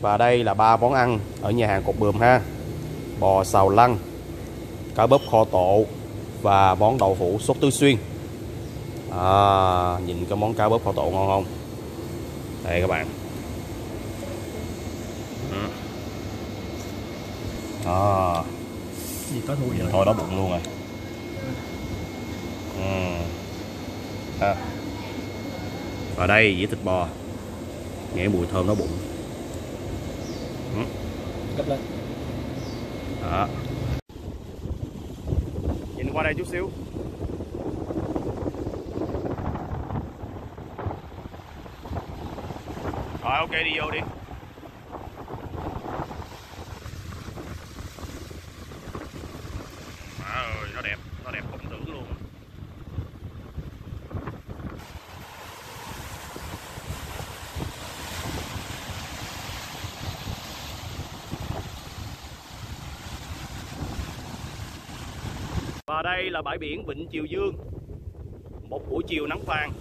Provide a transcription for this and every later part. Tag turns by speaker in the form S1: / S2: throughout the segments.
S1: Và đây là ba món ăn ở nhà hàng cột bườm ha. Bò xào lăng, cá bóp kho tộ và món đậu hũ sốt tứ xuyên. À, nhìn cái món cá bóp kho tộ ngon không? Đây các bạn. Ừ. À,
S2: gì có thui
S1: thôi đó bụng luôn rồi. Ừ. À. Và đây dĩa thịt bò. Nghe mùi thơm nó bụng.
S2: Gấp lên
S1: Đó. Nhìn qua đây chút xíu. Rồi ok đi vô đi. Má ơi, nó đẹp, nó đẹp không tưởng luôn. Và đây là bãi biển Vịnh Triều Dương. Một buổi chiều nắng vàng.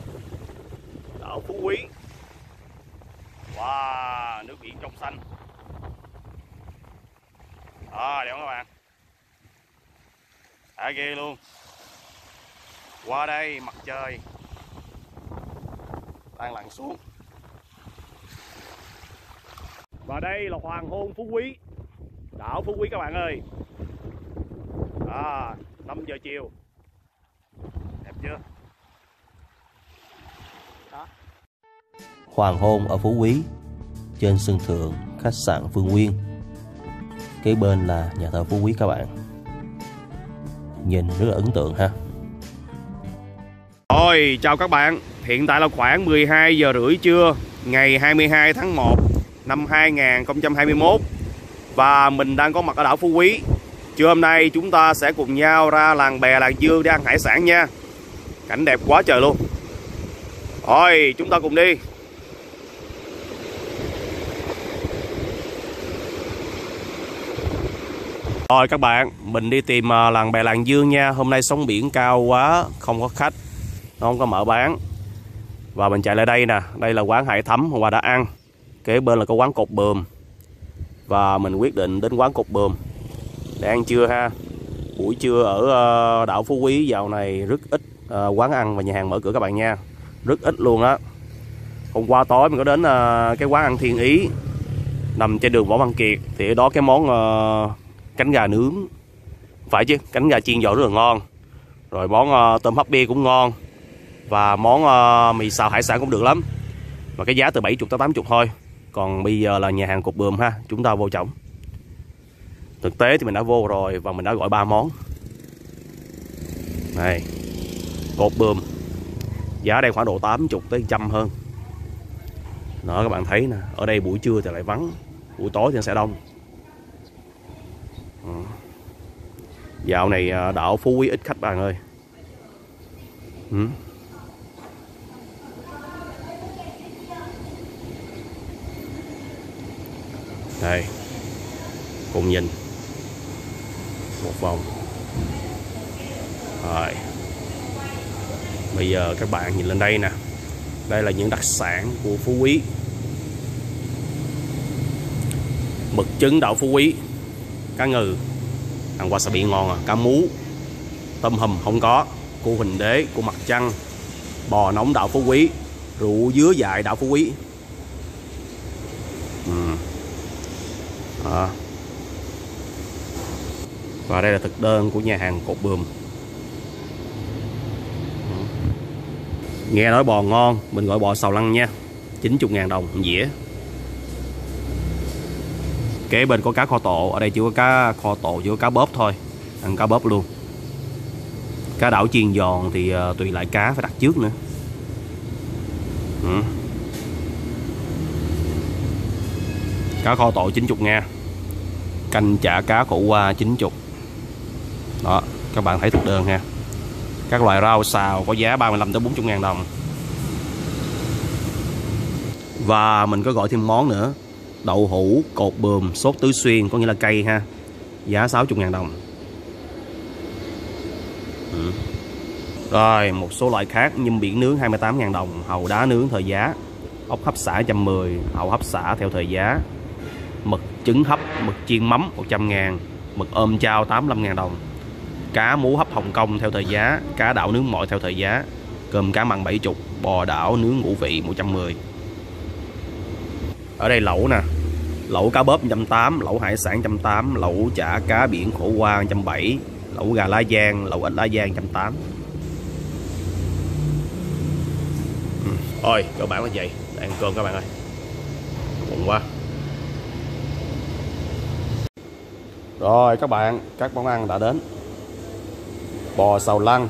S1: Đảo Phú Quý. Wow, nước biển trong xanh. À, đẹp không các bạn? À ghê luôn. Qua đây mặt trời. Đang lặn xuống. Và đây là hoàng hôn Phú Quý. Đảo Phú Quý các bạn ơi. À, 5 giờ chiều. Đẹp chưa?
S3: Hoàng hôn ở Phú Quý Trên sân thượng khách sạn Phương Nguyên. Kế bên là nhà thờ Phú Quý các bạn. Nhìn rất là ấn tượng ha.
S1: Rồi, chào các bạn. Hiện tại là khoảng 12 giờ rưỡi trưa Ngày 22 tháng 1 Năm 2021 Và mình đang có mặt ở đảo Phú Quý Trưa hôm nay chúng ta sẽ cùng nhau ra làng bè làng dương để ăn hải sản nha. Cảnh đẹp quá trời luôn. Rồi, chúng ta cùng đi. Rồi các bạn, mình đi tìm à, làng bè làng Dương nha. Hôm nay sóng biển cao quá, không có khách Nó không có mở bán. Và mình chạy lại đây nè. Đây là quán hải thấm hôm qua đã ăn. Kế bên là có quán cột bườm Và mình quyết định đến quán cột bườm để ăn trưa ha. Buổi trưa ở ờ, đảo Phú Quý dạo này rất ít ờ, quán ăn và nhà hàng mở cửa các bạn nha. Rất ít luôn á. Hôm qua tối mình có đến ờ, cái quán ăn Thiên Ý, Nằm trên đường Võ Văn Kiệt, Thì ở đó cái món cánh gà nướng. Phải chứ, cánh gà chiên giò rất là ngon. Rồi món tôm hấp bia cũng ngon. Và món mì xào hải sản cũng được lắm. Mà cái giá từ 70 tới 80 thôi. Còn bây giờ là nhà hàng cục bườm ha, chúng ta vô trọng thực tế thì mình đã vô rồi và mình đã gọi ba món. Này, cột bơm. Giá đây khoảng độ 80 tới trăm hơn. Đó các bạn thấy nè, ở đây buổi trưa thì lại vắng, buổi tối thì sẽ đông. Ừ. Dạo này à, đảo Phú Quý ít khách, bạn ơi. Ừ. Đây. Cùng nhìn. Một vòng. Rồi. Bây giờ các bạn nhìn lên đây nè. Đây là những đặc sản của Phú Quý. Mực trứng đậu Phú Quý. Cá ngừ. Ăn wasabi ngon à. Cá mú. Tôm hùm không có. Cua hình đế cua mặt trăng. Bò nóng đậu phú quý. Rượu dứa dại đậu phú quý ừ. à và đây là thực đơn của nhà hàng cột bườm. Nghe nói bò ngon, mình gọi bò xào lăng nha. 90.000 đồng một dĩa. Kế bên có cá kho tộ ở đây chỉ có cá kho tộ chỉ có cá bóp thôi. Ăn cá bóp luôn. Cá đảo chiên giòn thì ờ, tùy lại cá phải đặt trước nữa. Ừ. cá kho tộ 90 nha canh chả cá khổ qua 90 các bạn thấy thực đơn ha. Các loại rau xào có giá 35 tới 40 ngàn đồng. Và mình có gọi thêm món nữa. Đậu hũ, cột bườm, sốt tứ xuyên, có nghĩa là cây ha. Giá 60 ngàn đồng. Ừ. rồi, một số loại khác, nhum biển nướng 28 ngàn đồng hầu đá nướng thời giá. Ốc hấp xả 110 hầu hấp xả theo thời giá. Mực trứng hấp, mực chiên mắm 100 ngàn, mực ôm trao 85 ngàn đồng cá mú hấp Hồng Kông theo thời giá, cá đảo nướng mọi theo thời giá. Cơm cá mặn 70 bò đảo nướng ngũ vị 110 ở đây lẩu nè. Lẩu cá bóp 180 lẩu hải sản 180 lẩu chả cá biển khổ qua 170 lẩu gà lá giang, lẩu ếch lá giang 180 ừ. ôi các bạn là vậy để ăn cơm các bạn ơi. Buồn quá. Rồi, các bạn, các món ăn đã đến bò xào lăng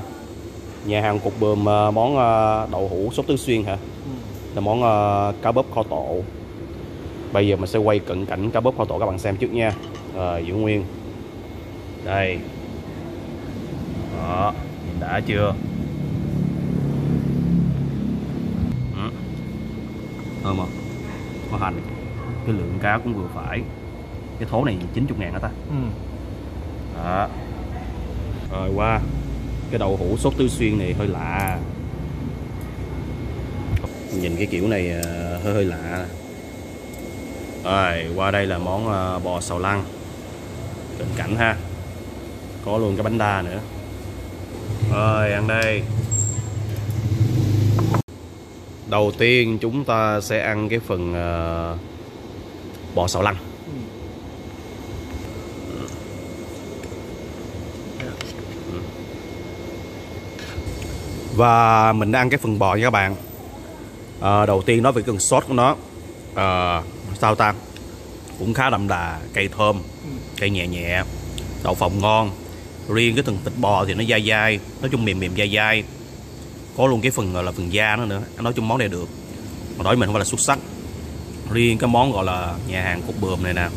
S1: nhà hàng cục bườm ờ, món ờ, đậu hũ sốt tứ xuyên hả?
S2: Ừ.
S1: là món ờ, cá bóp kho tộ bây giờ mình sẽ quay cận cảnh cá bóp kho tộ các bạn xem trước nha. Rồi giữ nguyên. Đây. Đó nhìn đã chưa? Ừ. thơm không? Có hành. Cái lượng cá cũng vừa phải. Cái thố này 90 ngàn hả ta?
S2: Ừ.
S1: đó. Rồi qua cái đậu hũ sốt tứ xuyên này hơi lạ. Nhìn cái kiểu này ờ, hơi hơi lạ. Rồi, qua đây là món ờ, bò xào lăng. Cận cảnh ha. Có luôn cái bánh đa nữa. Rồi, ăn đây. Đầu tiên chúng ta sẽ ăn cái phần ờ, bò xào lăng. Và mình đã ăn cái phần bò nha các bạn. À, đầu tiên nói về cái phần sốt của nó. À, sao ta? Cũng khá đậm đà cây thơm cây nhẹ nhẹ đậu phộng ngon. Riêng cái phần thịt bò thì nó dai dai nói chung mềm mềm dai dai. Có luôn cái phần gọi là phần da nó nữa nói chung món này được. Mà đối với mình không phải là xuất sắc. Riêng cái món gọi là nhà hàng cục bườm này nè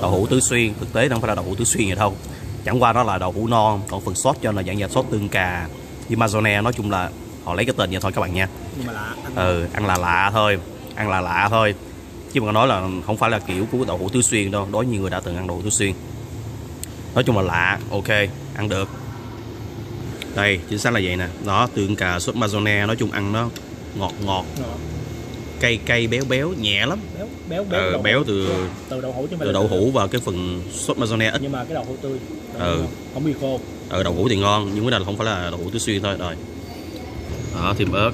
S1: đậu hũ tứ xuyên. Thực tế nó không phải là đậu hũ tứ xuyên vậy đâu. Chẳng qua nó là đậu hũ non còn phần sốt cho là dạng dạng sốt tương cà với mazone nói chung là họ lấy cái tên vậy thôi các bạn nha.
S2: Nhưng mà lạ ăn
S1: ừ ăn là lạ thôi ăn là lạ thôi. Chứ mà nói là không phải là kiểu của đậu hũ tứ xuyên đâu đối với người đã từng ăn đậu hũ tứ xuyên. Nói chung là lạ ok ăn được. Đây chính xác là vậy nè. Đó tương cà sốt mazone nói chung ăn nó ngọt ngọt.
S2: Ngọt
S1: cay cay béo béo nhẹ lắm.
S2: Béo béo béo,
S1: Ờ, béo từ
S2: từ đậu hũ chứ
S1: từ đậu hũ và cái phần sốt ít.
S2: Nhưng mà cái đậu hũ tươi đậu
S1: Ừ.
S2: không? Bị khô.
S1: Ờ đậu hũ thì ngon nhưng cái này là không phải là đậu hũ tứ xuyên thôi rồi. Đó thêm ớt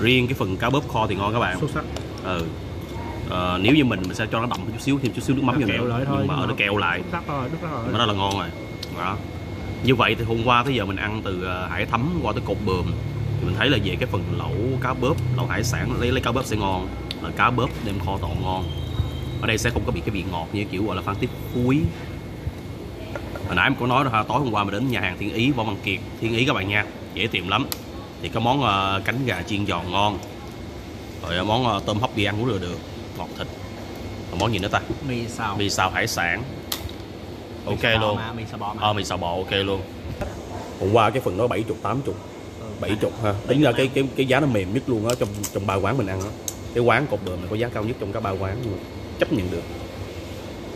S1: riêng cái phần cá bóp kho thì ngon các bạn.
S2: Xuất sắc.
S1: Ừ. Ờ, nếu như mình mình sẽ cho nó đậm một chút xíu thêm chút xíu nước mắm
S2: kẹo
S1: nữa.
S2: lại thôi,
S1: nhưng mà ở nó kẹo lại.
S2: Sắc rồi
S1: nó là ngon rồi. Đó. Như vậy thì hôm qua tới giờ mình ăn từ ờ, hải thấm qua tới cột bườm thì mình thấy là về cái phần lẩu cá bóp lẩu hải sản lấy lấy cá bóp sẽ ngon là cá bóp đem kho tộ ngon. Ở đây sẽ không có bị cái vị ngọt như kiểu gọi là phan tiếp quý hồi nãy em có nói rồi ha tối hôm qua mình đến nhà hàng thiên ý võ văn kiệt. Thiên ý các bạn nha dễ tìm lắm. Thì có món ờ, cánh gà chiên giòn ngon. Rồi ờ, món ờ, tôm hấp đi ăn cũng được được. Ngọt thịt. Còn món gì nữa ta?
S2: Mì xào.
S1: Mì xào hải sản.
S2: Mì
S1: ok
S2: bò
S1: luôn.
S2: mà, mì xào bò mà.
S1: Ờ mì xào bò ok luôn. Hôm qua cái phần đó 70 80
S2: Ừ.
S1: 70 ha. Tính ra cái cái cái giá nó mềm nhất luôn á trong trong ba quán mình ăn á. Cái quán cột bờm này có giá cao nhất trong cả ba quán luôn. Chấp nhận được.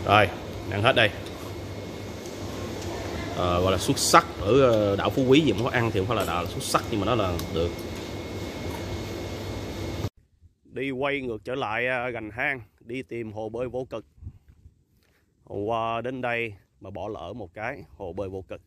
S1: Rồi ăn hết đây. À, gọi là xuất sắc ở ờ, đảo Phú Quý gì mà có ăn thì không phải là đảo là xuất sắc nhưng mà nó là được. Đi quay ngược trở lại ờ, gành hang đi tìm hồ bơi vô cực. Hôm qua đến đây mà bỏ lỡ một cái hồ bơi vô cực.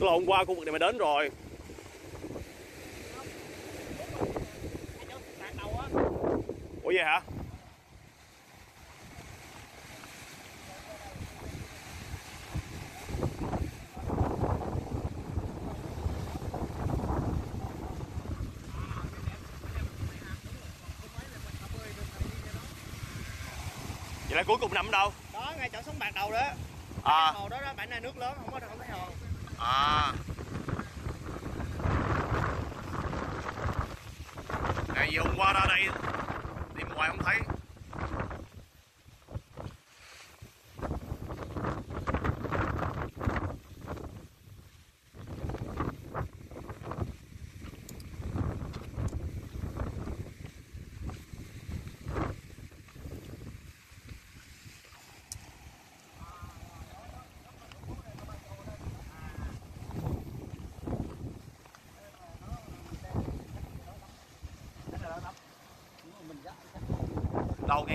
S1: Tức là hôm qua khu vực này mày đến rồi. Ủa vậy hả? Vậy là cuối cùng nằm ở đâu?
S4: Đó ngay chỗ sông bạc đầu đó.
S1: À.
S4: Hồ đó đó bản này nước lớn không có
S1: Ah. Aí é um arara aí.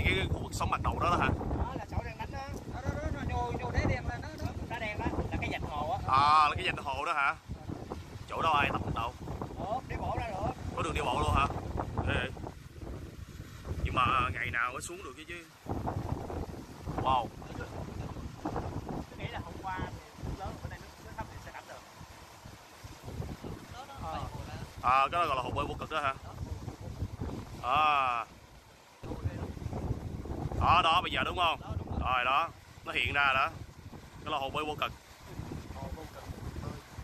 S1: Ngay cái khu vực sông mặt đầu đó đó hả?
S4: Đó là sổ đang đánh đó. Đó đó, đó, nó nhô nhô đế đen lên đó đó. Đá đen đó là cái dạch hồ á.
S1: À là cái danh hồ đó hả? Chỗ đâu ai tắm được đâu
S4: ủa đi bộ ra được.
S1: Có đường đi bộ luôn hả? Ê. nhưng mà ngày nào mới xuống được chứ chứ? Wow.
S4: Tôi nghĩ là hôm qua lớn bữa nay nước thấp thì sẽ đánh được. Ờ.
S1: à cái đó gọi là hồ bơi vô cực đó hả? À đó đó bây giờ đúng không? Rồi đó. Nó hiện ra đó. Cái là hồ bơi vô cực.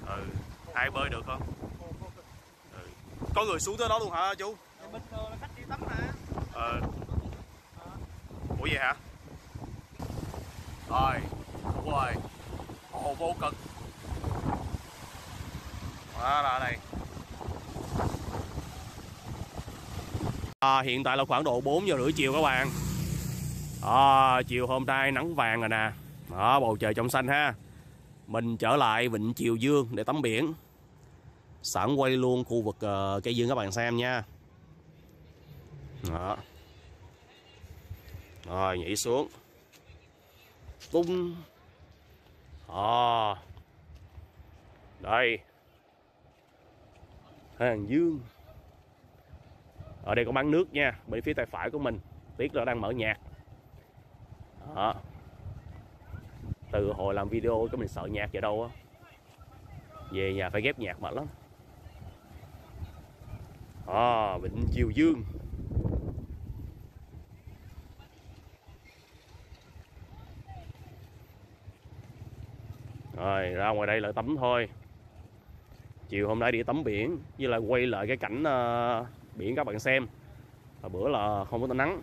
S1: Ừ. Ai bơi được không? Ừ. có người xuống tới đó luôn hả chú? Ờ. Ủa vậy hả? Rồi. Đúng rồi. Hồ vô cực. Đó là đây. À, hiện tại là khoảng độ 4 giờ rưỡi chiều các bạn à, chiều hôm nay nắng vàng rồi nè. Đó bầu trời trong xanh ha. Mình trở lại vịnh Chiều Dương để tắm biển. Sẵn quay luôn khu vực uh, cây dương các bạn xem nha. Đó. Rồi nhảy xuống. Tung. À. đây. Hàng dương. Ở đây có bán nước nha bên phía tay phải của mình. Tiếc là đang mở nhạc đó. Từ hồi làm video cái mình sợ nhạc vậy đâu á. Về nhà phải ghép nhạc mệt lắm. À, Vịnh chiều Dương. Rồi ra ngoài đây là tắm thôi. Chiều hôm nay đi tắm biển với lại quay lại cái cảnh uh, biển các bạn xem. Là bữa là không có nắng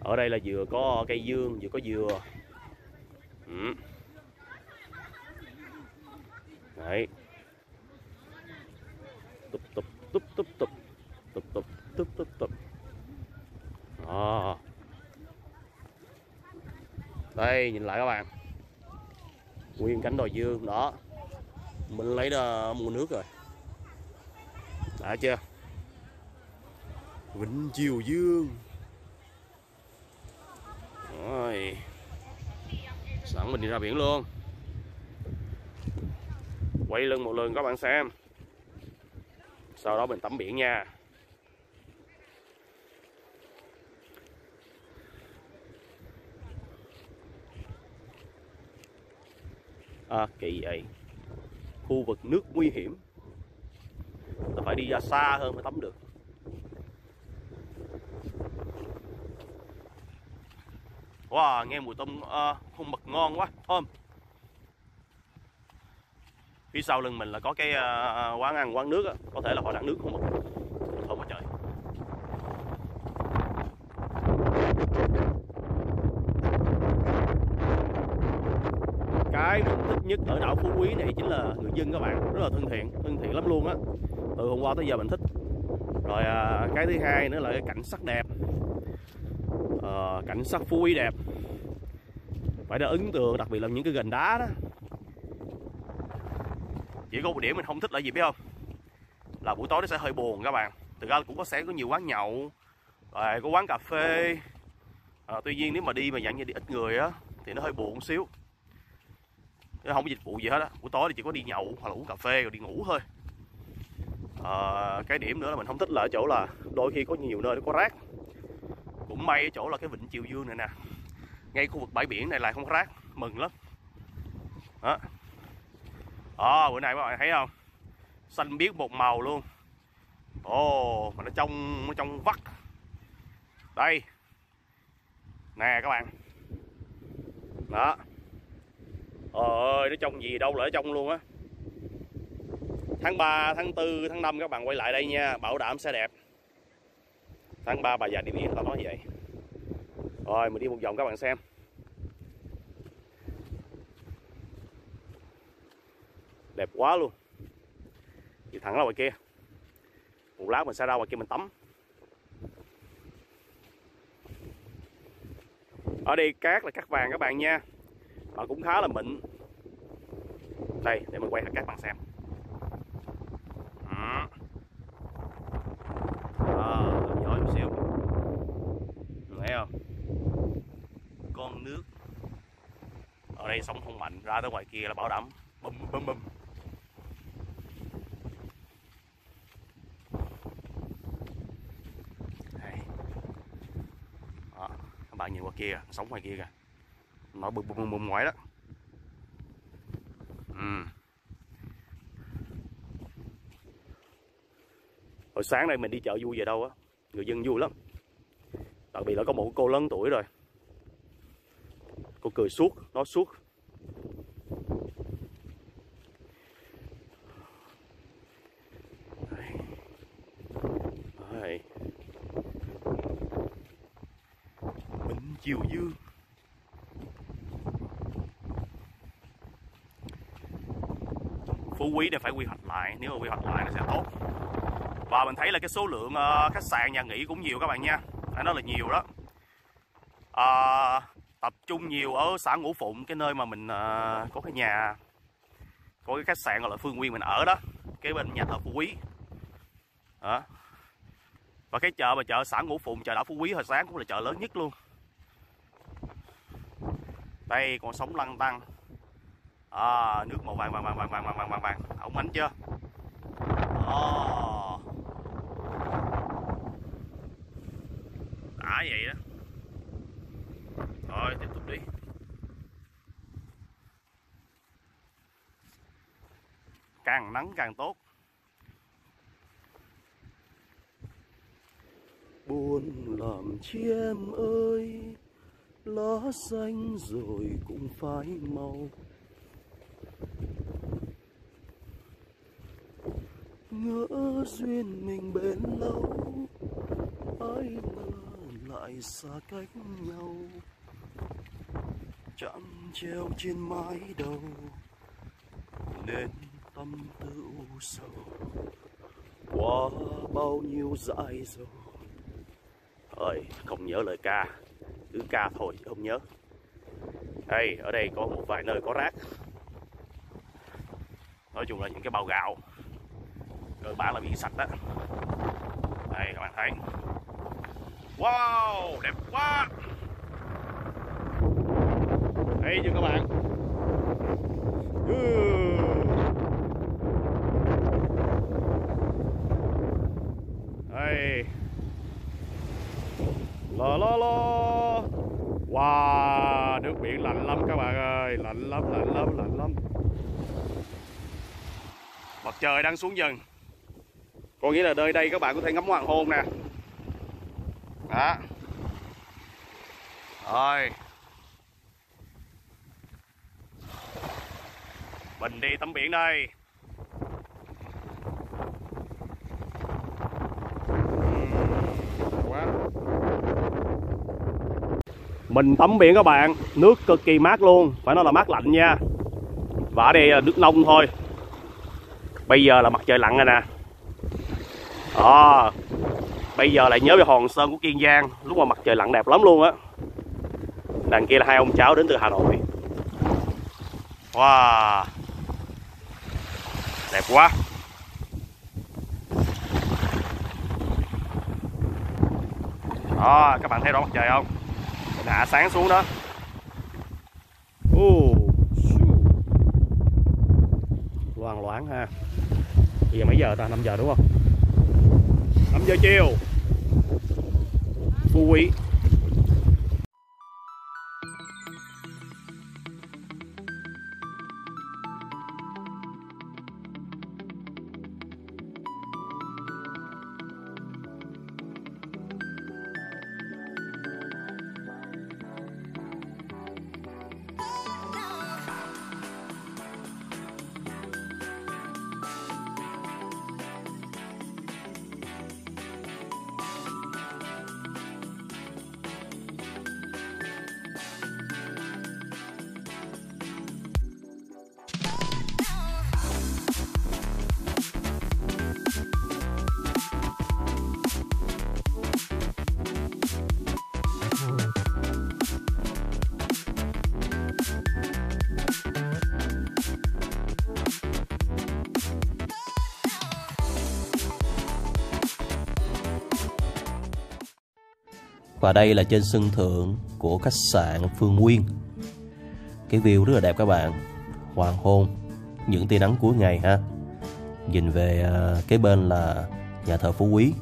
S1: ở đây là vừa có cây dương, vừa có dừa. Ừ. đấy. Tụp tụp tụp tụp tụp. Tụp tụp tụp tụp tụp. À. đây, nhìn lại các bạn. Nguyên cánh đồi dương, đó. Mình lấy ra mua nước rồi. Đã chưa? Vịnh chiều dương. Rồi. Sẵn mình đi ra biển luôn. Quay lưng một lần các bạn xem. Sau đó mình tắm biển nha. À kỳ vậy. Khu vực nước nguy hiểm. Ta phải đi ra xa hơn mới tắm được. Wow nghe mùi tôm uh, hung mực ngon quá thơm. Phía sau lưng mình là có cái uh, quán ăn quán nước á có thể là họ đặt nước không mực. Thơm quá trời. Cái mình thích nhất ở đảo Phú Quý này chính là người dân các bạn rất là thân thiện thân thiện lắm luôn á. Từ hôm qua tới giờ mình thích. Rồi uh, cái thứ hai nữa là cái cảnh sắc đẹp. Ờ, cảnh sắc Phú Quý đẹp. Phải là ấn tượng đặc biệt là những cái gành đá đó. Chỉ có một điểm mình không thích là gì biết không? Là buổi tối nó sẽ hơi buồn các bạn. Thực ra cũng có sẽ có nhiều quán nhậu rồi có quán cà phê. À, tuy nhiên nếu mà đi mà dạng như đi ít người á thì nó hơi buồn một xíu. Nó không có dịch vụ gì hết á. Buổi tối thì chỉ có đi nhậu hoặc là uống cà phê rồi đi ngủ thôi. À, cái điểm nữa là mình không thích là ở chỗ là đôi khi có nhiều nơi nó có rác cũng may ở chỗ là cái vịnh chiều Dương này nè. Ngay khu vực bãi biển này lại không có rác mừng lắm. Đó. À, bữa nay các bạn thấy không? Xanh biếc một màu luôn. Ồ mà nó trong nó trong vắt. Đây. Nè các bạn. Đó. Trời ơi nó trong gì đâu là ở trong luôn á. Tháng 3, tháng 4, tháng 5 các bạn quay lại đây nha. Bảo đảm sẽ đẹp tháng 3 bà già đi biển tao nói vậy. Rồi mình đi một vòng các bạn xem. Đẹp quá luôn. Đi thẳng ra ngoài kia. Một lát mình sẽ ra ngoài kia mình tắm. Ở đây cát là cát vàng các bạn nha. Và cũng khá là mịn. Đây để mình quay hạt cát bạn xem. À, giỏi một xíu Mình thấy không? Con nước. Ở đây sóng không mạnh ra tới ngoài kia là bảo đảm. Bùm bùm bùm Đây. Đó, các bạn nhìn qua kia sóng ngoài kia kìa. Nó bùm bùm bùm ngoài đó. Ừ. hồi sáng nay mình đi chợ vui về đâu á? Người dân vui lắm đặc biệt là có một cô lớn tuổi rồi. Cô cười suốt nói suốt. Vịnh Triều Dương Phú Quý này phải quy hoạch lại. Nếu mà quy hoạch lại nó sẽ tốt. Và mình thấy là cái số lượng uh, khách sạn nhà nghỉ cũng nhiều các bạn nha phải nói là nhiều đó. À, tập trung nhiều ở xã Ngũ Phụng cái nơi mà mình à, có cái nhà có cái khách sạn gọi là Phương Nguyên mình ở đó kế bên nhà thờ Phú Quý. Đó. và cái chợ mà chợ xã Ngũ Phụng chợ đảo Phú Quý hồi sáng cũng là chợ lớn nhất luôn. Đây còn sống lăn tăng à, nước màu vàng vàng vàng vàng vàng vàng vàng vàng vàng ống ánh chưa? Oh. Đã vậy đó. Rồi tiếp tục đi. Càng nắng càng tốt. Buồn làm chi em ơi, lá xanh rồi cũng phai màu. Ngỡ duyên mình bền lâu, ai ngờ lại xa cách nhau. Chẳng treo trên mái đầu, nên tâm tư u sầu. Qua bao nhiêu dại dầu ơi không nhớ lời ca. Cứ ca thôi, không nhớ. Đây ở đây có một vài nơi có rác. Nói chung là những cái bao gạo. Cơ bản là bị sạch đó. Đây, các bạn thấy wow, đẹp quá. Đây chưa các bạn? Đây la la la wow, nước biển lạnh lắm các bạn ơi. Lạnh lắm lạnh lắm lạnh lắm. Mặt trời đang xuống dần. Có nghĩa là nơi đây các bạn có thể ngắm hoàng hôn nè đó. Rồi. Mình đi tắm biển đây. Quá. Mình tắm biển các bạn nước cực kỳ mát luôn phải nói là mát lạnh nha. Và ở đây là nước nông thôi. Bây giờ là mặt trời lặn rồi nè. Đó bây giờ lại nhớ về hòn sơn của kiên giang. Lúc mà mặt trời lặn đẹp lắm luôn á. Đằng kia là hai ông cháu đến từ hà nội. Wow. Đẹp quá. Đó các bạn thấy rõ mặt trời không? Mình hạ sáng xuống đó. Uh, loang loáng ha.
S5: Bây giờ mấy giờ ta? 5 giờ đúng không? 5 giờ chiều. Phú Quý
S1: Và đây là trên sân thượng của khách sạn Phương Nguyên. Cái view rất là đẹp các bạn. Hoàng hôn, Những tia nắng cuối ngày ha. Nhìn về à, cái bên là nhà thờ Phú Quý.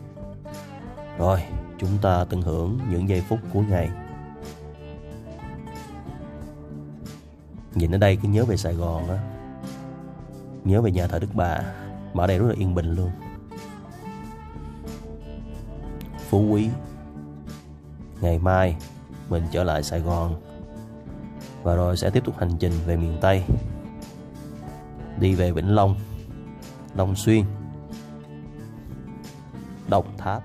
S1: Rồi, chúng ta tận hưởng những giây phút cuối ngày. Nhìn ở đây cứ nhớ về Sài Gòn á. Nhớ về nhà thờ Đức Bà. Mà ở đây rất là yên bình luôn. Phú Quý ngày mai, mình trở lại Sài Gòn. Và rồi sẽ tiếp tục hành trình về miền Tây. Đi về Vĩnh Long Long Xuyên, Đồng Tháp.